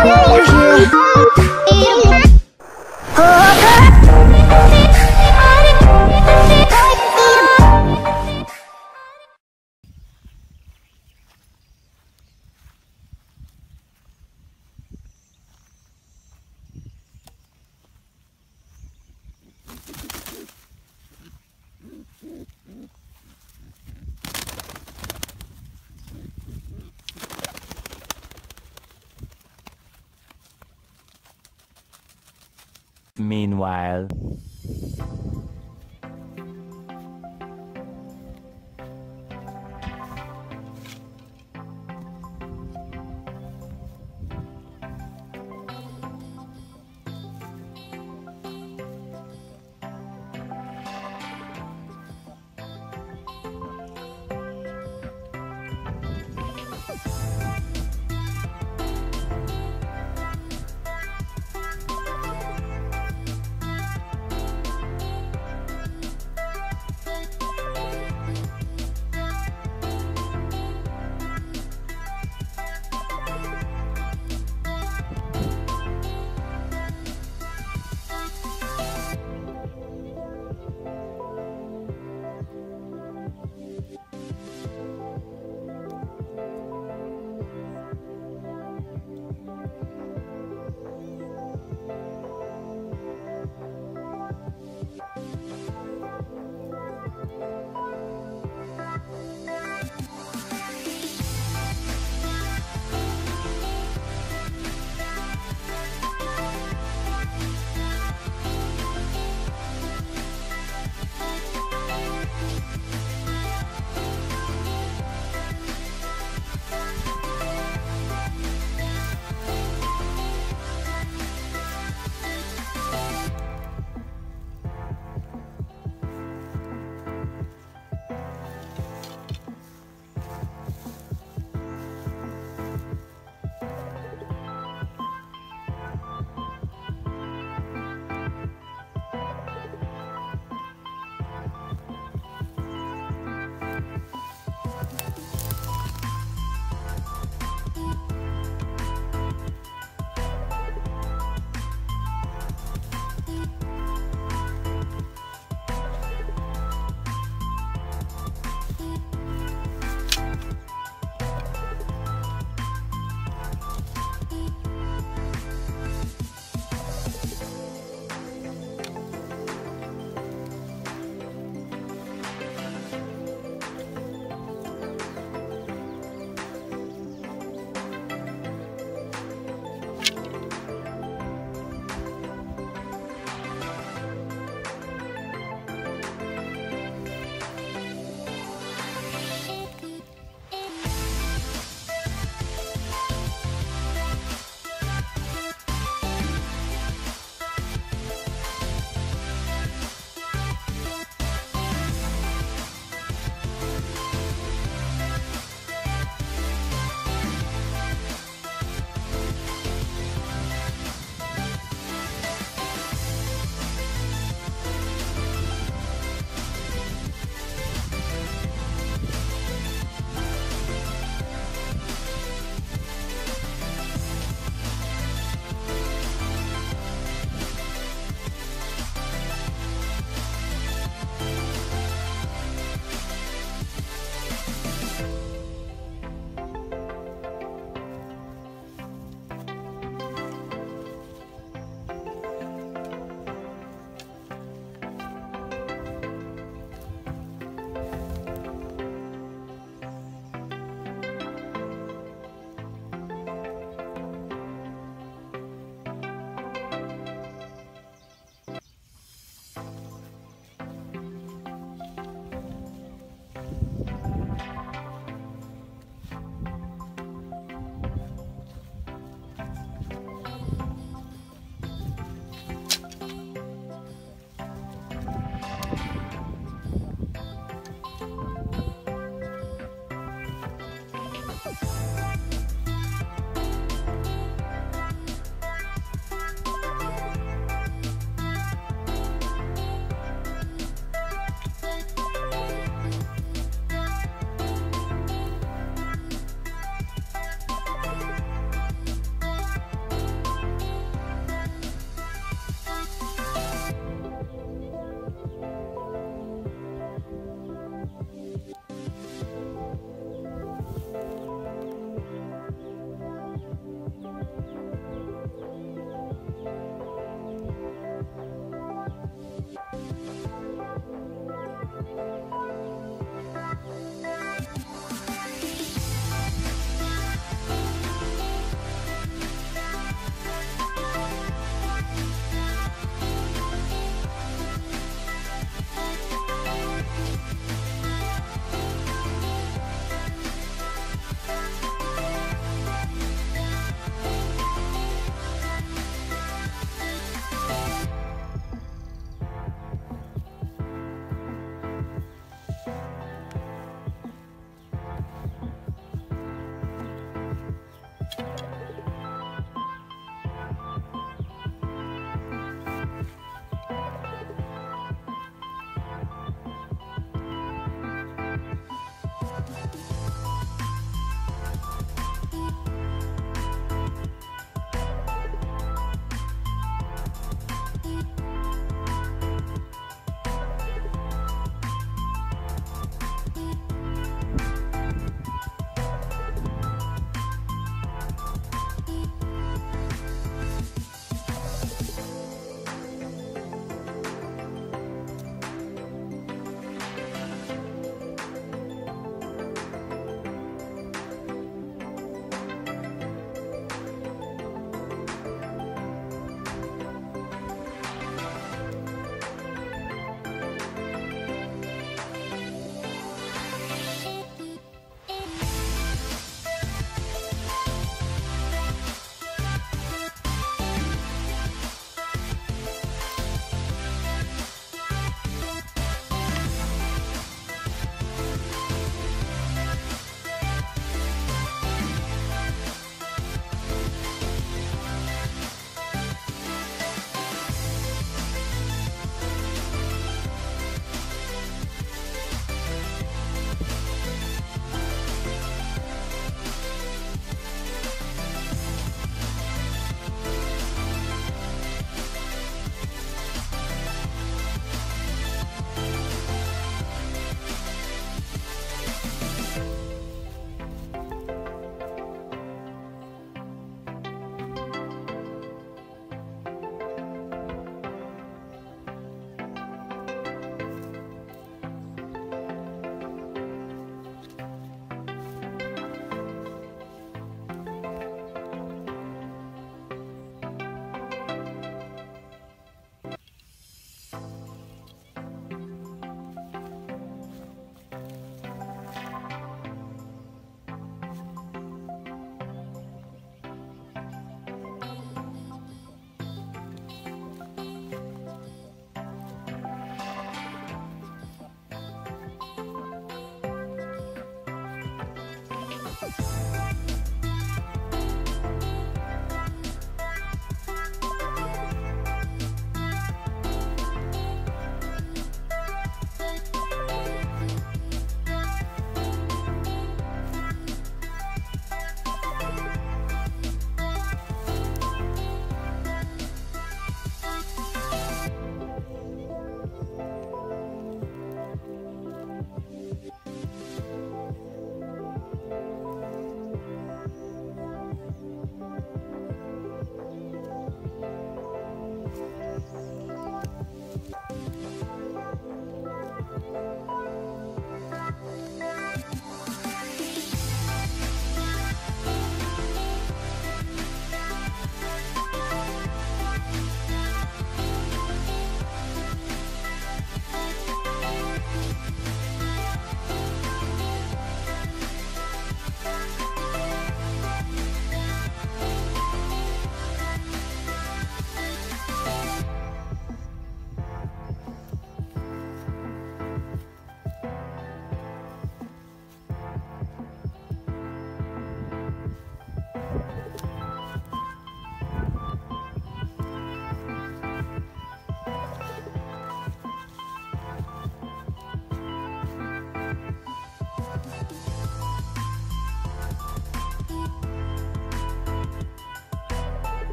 apologia Meanwhile.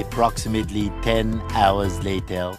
Approximately 10 hours later.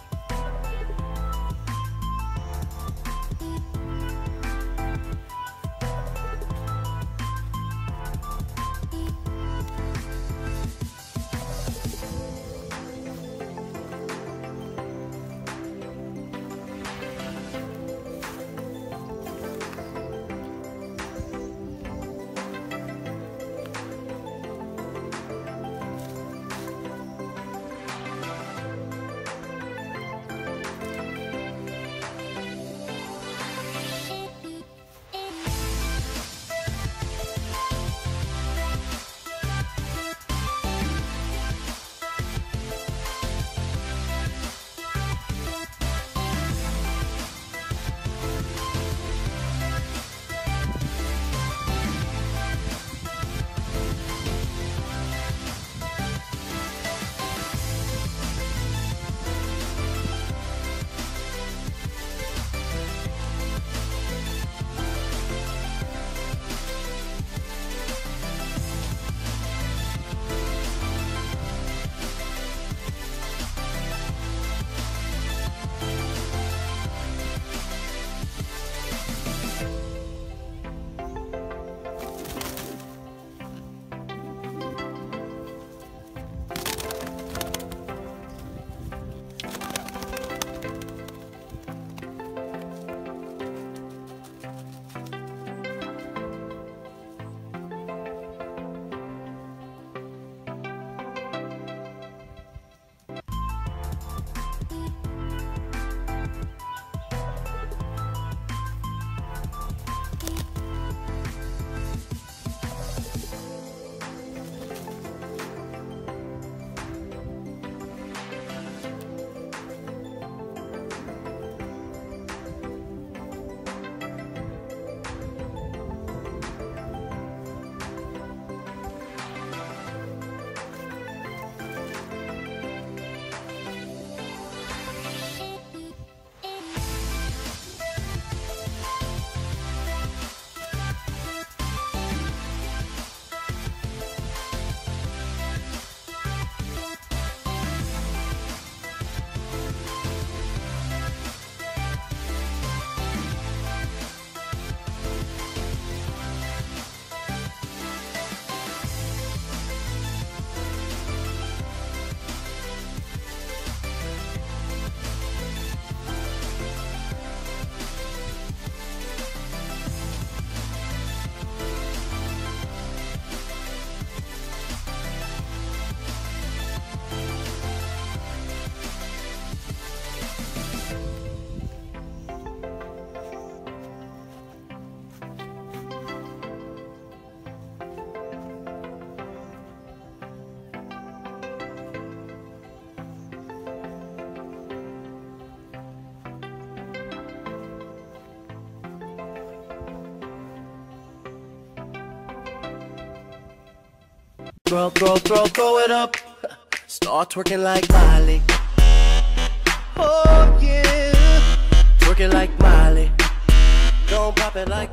Throw, throw, throw, throw it up. Start twerking like Miley. Oh yeah, twerking like Miley. Don't pop it like